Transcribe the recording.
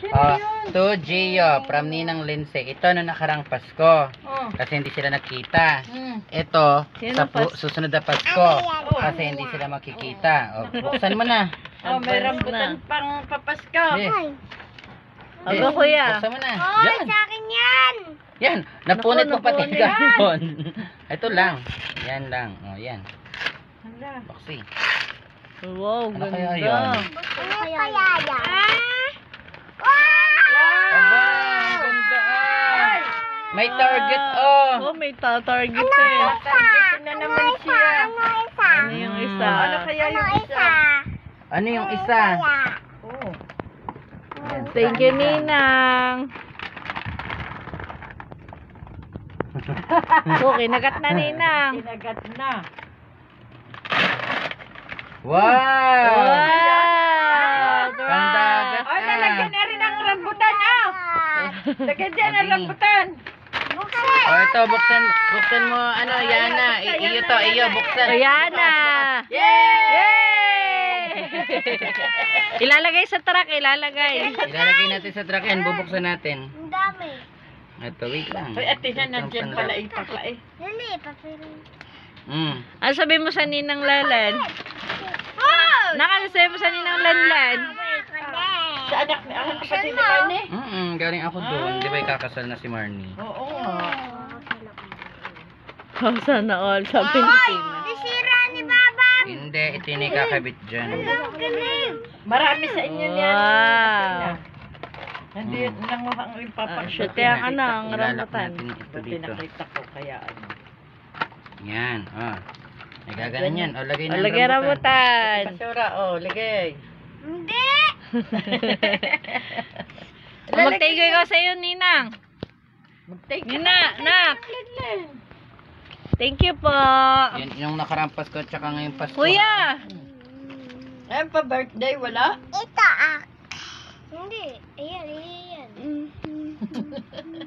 Oh, yun? to Gio, from Ninang Lindsay. Ito no nakarang Pasko. Oh. Kasi hindi sila nakita. Hmm. Ito, Sino sa pu- pas- susunod na Pasko. Kasi hindi sila makikita. O, buksan mo na. Oh, may rambutan na. pang papasko. Yes. Aga, kuya. Buksan mo na. Hoy, Yan. sa akin yan! Yan. Napunit mo pati gano'n. Ito lang. Yan lang. O, yan. Hala. Boxy. Wow, Ano ganda. kaya yun? Ano kaya yan? Aba, ang ganda ah. May target oh. Oh, may ta-target eh. Target na naman siya. Ano isa? Ano yung isa? Ano kaya Ano yung isa? isa? Ano yung isa? Kaya. Oh. Yan, Thank you. Ninang. Okay, nagat na, Ninang. Kinagat na. Wow! Wow! Pandagat Oh, ah. nalagyan na rin ang rambutan. Oh. Lagyan dyan ang Sabi. Rambutan. Oh, ito, buksan, buksan mo, ano, Yana. I- iyo to, iyo, buksan. Rihanna! Yay! ilalagay sa truck, ilalagay. Ilalagay natin sa truck yan, bubuksan natin. Ang dami. Ito, wait lang. Hoy, ate na nandyan pala yung papa eh. Dali, papirin. Mm. Ano sabi mo sa Ninang Lalan? Sabi mo sa Ninang Lanlan? Sa anak ni ang kapatid ni Marnie. Mm galing ako doon. Di ba ikakasal na si Marnie? Oo nga. Oh, sana all, sabi ni Tina. Sisira ni Baba. Hindi, ito yung ikakabit dyan. Ang. Marami sa inyo niyan. Wow. Hindi, Hmm. nanguha ang papa. Ah, shoot yan, ano, ang rambutan. ito Buti dito. nakita ko kaya ano. Yan, oh. Nagaganan yan. O, lagay na O, ang lagay rambutan. rambutan. Basura, oh, ligay. Hindi. O, Magtigo ikaw sa'yo, Ninang. Mag-take Nina, nak. Thank you po. Yan, yung nakarang Pasko tsaka ngayong Pasko. Kuya. Ayun pa birthday, wala? Ito ah. Hindi. Ayan, ayan.